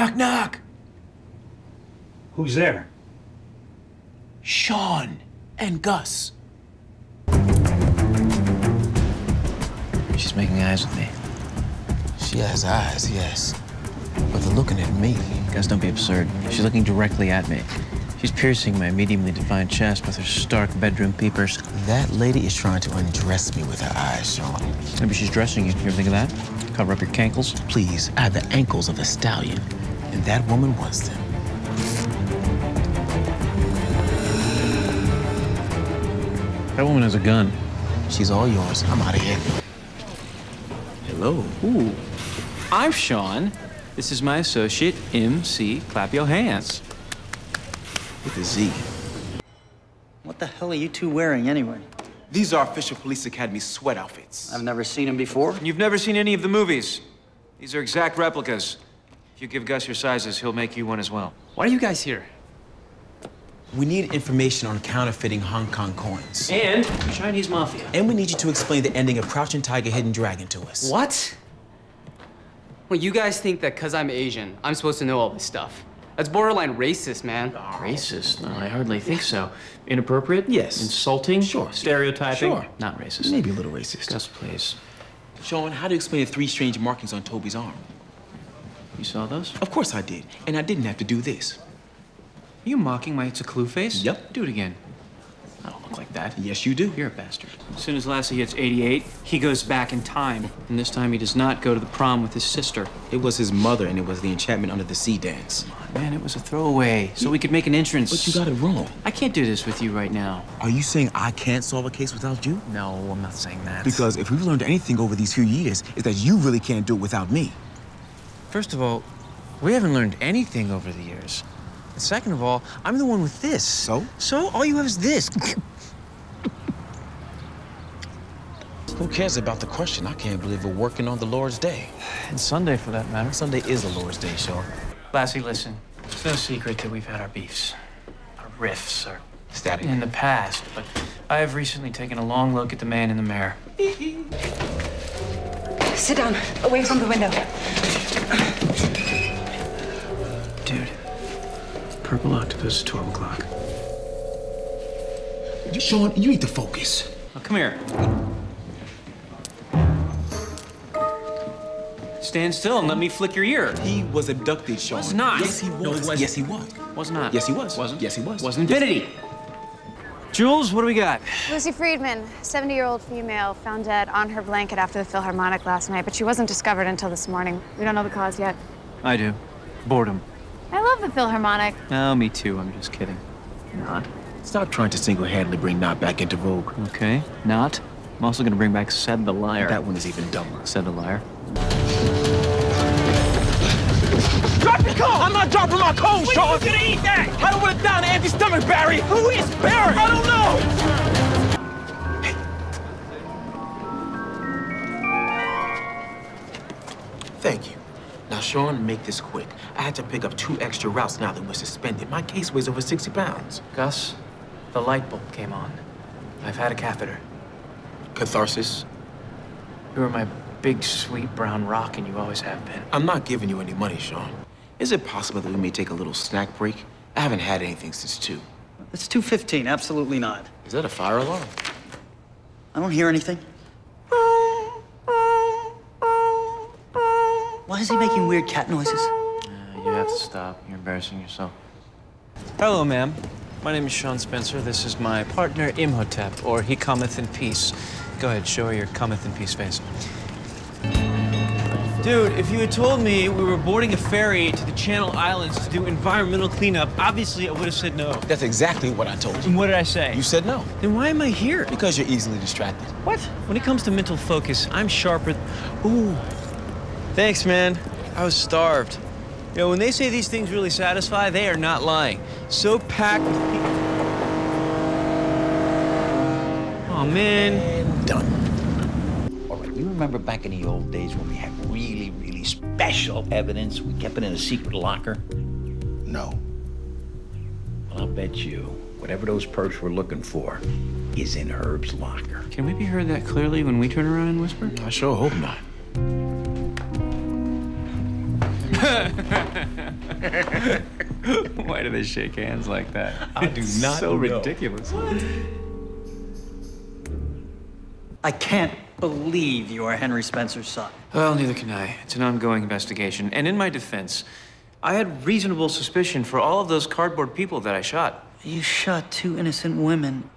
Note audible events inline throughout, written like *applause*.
Knock, knock. Who's there? Shawn and Gus. She's making eyes with me. She has eyes, yes. But they're looking at me. Gus, don't be absurd. She's looking directly at me. She's piercing my mediumly defined chest with her stark bedroom peepers. That lady is trying to undress me with her eyes, Shawn. Maybe she's dressing you. You ever think of that? Cover up your cankles? Please, I have the ankles of a stallion, and that woman wants them. That woman has a gun. She's all yours. I'm out of here. Hello. Ooh. I'm Shawn. This is my associate, MC. Clap your hands. With a Z. What the hell are you two wearing anyway? These are official Police Academy sweat outfits. I've never seen them before. You've never seen any of the movies. These are exact replicas. If you give Gus your sizes, he'll make you one as well. Why are you guys here? We need information on counterfeiting Hong Kong coins. And Chinese mafia. And we need you to explain the ending of Crouching Tiger, Hidden Dragon to us. What? Well, you guys think that because I'm Asian, I'm supposed to know all this stuff. That's borderline racist, man. Racist? No, I hardly think so. Inappropriate? Yes. Insulting? Sure. Stereotyping? Sure. Not racist. Maybe a little racist. Gus, please. Shawn, how do you explain the three strange markings on Toby's arm? You saw those? Of course I did. And I didn't have to do this. Are you mocking my It's a Clue face? Yep. Do it again. I don't look like that. Yes, you do. You're a bastard. As soon as Lassie hits 88, he goes back in time. And this time he does not go to the prom with his sister. It was his mother, and it was the enchantment under the sea dance. Man, it was a throwaway, so we could make an entrance. But you got it wrong. I can't do this with you right now. Are you saying I can't solve a case without you? No, I'm not saying that. Because if we've learned anything over these few years, is that you really can't do it without me. First of all, we haven't learned anything over the years. And second of all, I'm the one with this. So? So all you have is this. Who cares about the question? I can't believe we're working on the Lord's Day. and Sunday, for that matter. Sunday is the Lord's Day, Shawn. Lassie, listen. It's no secret that we've had our beefs, our rifts, our Static. in the past, but I have recently taken a long look at the man in the mirror. Sit down, away from the window. Purple octopus, 12 o'clock. Shawn, you need to focus. Now, come here. Stand still and let me flick your ear. He was abducted, Shawn. Was not. Yes, he was. No, wasn't. Yes, he was. Was not. Yes, he was. Wasn't. Yes, he was. Wasn't infinity. Jules, what do we got? Lucy Friedman, 70 year old female, found dead on her blanket after the Philharmonic last night, but she wasn't discovered until this morning. We don't know the cause yet. I do. Boredom. I love the Philharmonic. Oh, me too. I'm just kidding. Not. Stop trying to single-handedly bring Not back into vogue. Okay. Not. I'm also gonna bring back Said the Liar. That one is even dumber. Said the Liar. Drop your cone! I'm not dropping my cone, Shawn! You gonna eat that? I don't want to die on an empty stomach, Barry! Who is Barry? I don't know! Thank you. Now, Shawn, make this quick. I had to pick up two extra routes now that we're suspended. My case weighs over 60 pounds. Gus, the light bulb came on. I've had a catheter. Catharsis. You were my big, sweet brown rock, and you always have been. I'm not giving you any money, Shawn. Is it possible that we may take a little snack break? I haven't had anything since 2. It's 2.15, absolutely not. Is that a fire alarm? I don't hear anything. Why is he making weird cat noises? Uh, you have to stop. You're embarrassing yourself. Hello, ma'am. My name is Shawn Spencer. This is my partner, Imhotep, or He Cometh in Peace. Go ahead, show her your Cometh in Peace face. Dude, if you had told me we were boarding a ferry to the Channel Islands to do environmental cleanup, obviously I would have said no. That's exactly what I told you. And what did I say? You said no. Then why am I here? Because you're easily distracted. What? When it comes to mental focus, I'm sharper. Ooh. Thanks, man. I was starved. You know, when they say these things really satisfy, they are not lying. So packed with people. Oh, man. Done. All right, you remember back in the old days when we had really, really special evidence? We kept it in a secret locker? No. Well, I'll bet you whatever those perks were looking for is in Herb's locker. Can we be heard that clearly when we turn around and whisper? I sure hope not. *laughs* Why do they shake hands like that? I do It's not So know. ridiculous. I can't believe you are Henry Spencer's son. Well, neither can I. It's an ongoing investigation. And in my defense, I had reasonable suspicion for all of those cardboard people that I shot. You shot two innocent women.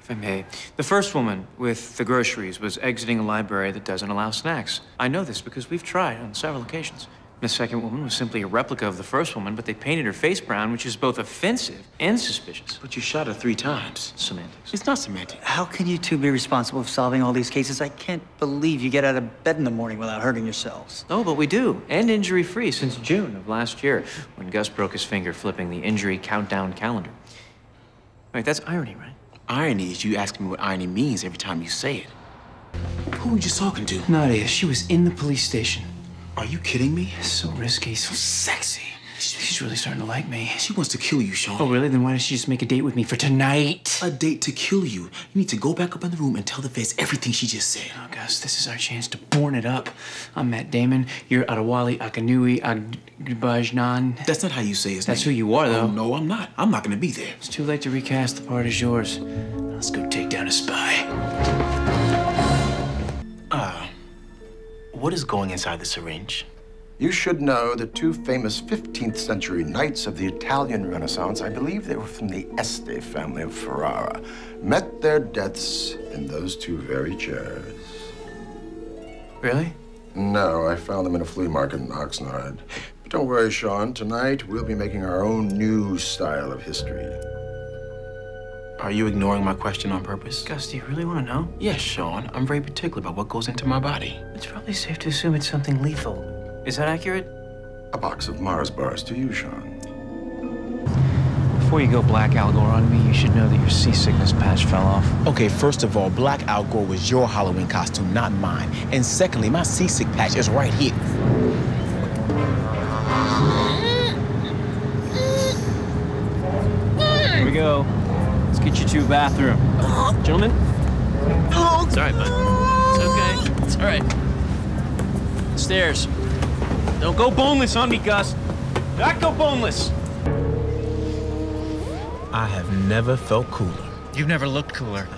If I may. The first woman with the groceries was exiting a library that doesn't allow snacks. I know this because we've tried on several occasions. The second woman was simply a replica of the first woman, but they painted her face brown, which is both offensive and suspicious. But you shot her three times. Semantics. It's not semantic. How can you two be responsible for solving all these cases? I can't believe you get out of bed in the morning without hurting yourselves. Oh, but we do. And injury free since June of last year when Gus broke his finger flipping the injury countdown calendar. Right, that's irony, right? Irony is you asking me what irony means every time you say it. Who were you just talking to? Nadia, she was in the police station. Are you kidding me? So risky, so sexy. She's really starting to like me. She wants to kill you, Shawn. Oh, really? Then why does she just make a date with me for tonight? A date to kill you. You need to go back up in the room and tell the feds everything she just said. Oh, Gus, this is our chance to Bourne it up. I'm Matt Damon. You're Adewale Akanui Agbajnan. That's not how you say his That's name. who you are, though. Oh, no, I'm not. I'm not gonna be there. It's too late to recast. The part is yours. Let's go take down a spy. What is going inside the syringe? You should know the two famous 15th century knights of the Italian Renaissance, I believe they were from the Este family of Ferrara, met their deaths in those two very chairs. Really? No, I found them in a flea market in Oxnard. But don't worry, Shawn. Tonight, we'll be making our own new style of history. Are you ignoring my question on purpose? Gus, do you really want to know? Yes, Shawn. I'm very particular about what goes into my body. It's probably safe to assume it's something lethal. Is that accurate? A box of Mars bars to you, Shawn. Before you go black Al Gore on me, you should know that your seasickness patch fell off. Okay, first of all, Black Al Gore was your Halloween costume, not mine. And secondly, my seasick patch is right here. Here we go. Let's get you to a bathroom. Gentlemen? It's all right, bud. It's okay. It's all right. Stairs. Don't go boneless on me, Gus. Not go boneless. I have never felt cooler. You've never looked cooler.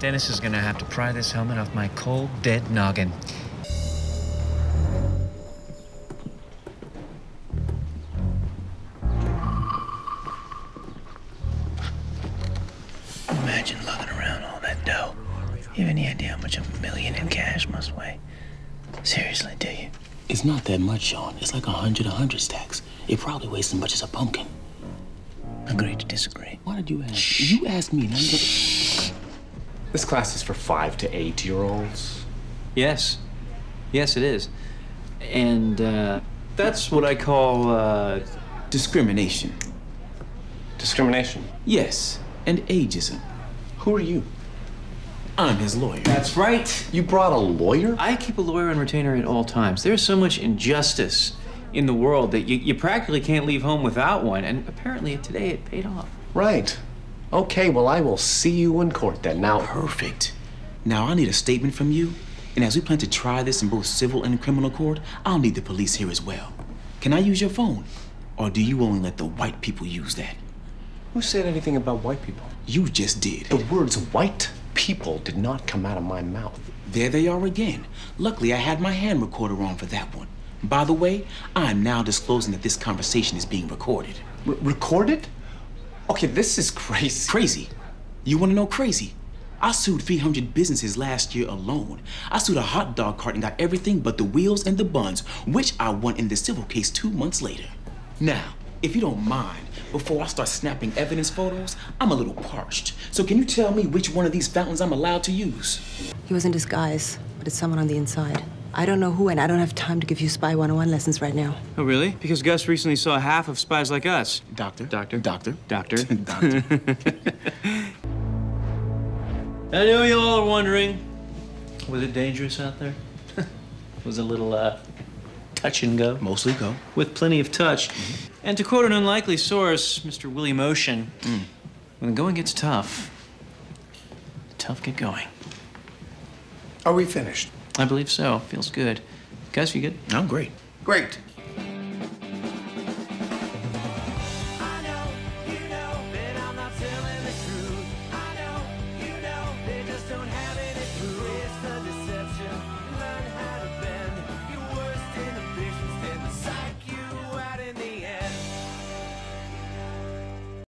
Dennis is gonna have to pry this helmet off my cold, dead noggin. You have any idea how much a million in cash must weigh? Seriously, do you? It's not that much, Shawn. It's like a hundred, a hundred stacks. It probably weighs as much as a pumpkin. Agree to disagree. Why did you ask? You asked me. Now you This class is for five to eight year olds. Yes. Yes, it is. And uh, that's what I call uh, discrimination. Discrimination. Yes, and ageism. Who are you? I'm his lawyer. That's right. You brought a lawyer? I keep a lawyer on retainer at all times. There's so much injustice in the world that you, you practically can't leave home without one. And apparently today it paid off. Right. Okay, well, I will see you in court then. Now, Perfect. Now I need a statement from you, and as we plan to try this in both civil and criminal court, I'll need the police here as well. Can I use your phone? Or do you only let the white people use that? who said anything about white people? You just did. The words white people did not come out of my mouth. There they are again. Luckily, I had my hand recorder on for that one. By the way, I am now disclosing that this conversation is being recorded. R- recorded? Okay, this is crazy. Crazy. You want to know crazy? I sued 300 businesses last year alone. I sued a hot dog cart and got everything but the wheels and the buns, which I won in the civil case two months later. Now, if you don't mind, before I start snapping evidence photos, I'm a little parched. So can you tell me which one of these fountains I'm allowed to use? He was in disguise, but it's someone on the inside. I don't know who, and I don't have time to give you Spy 101 lessons right now. Oh, really? Because Gus recently saw half of Spies Like Us. Doctor. Doctor. Doctor. Doctor. *laughs* Doctor. *laughs* I know you all are wondering, was it dangerous out there? *laughs* was a little uh, touch and go? Mostly go. With plenty of touch. Mm-hmm. And to quote an unlikely source, Mr. William Ocean, mm. when the going gets tough, the tough get going. Are we finished? I believe so. Feels good. Guys, you good? I'm great. Great.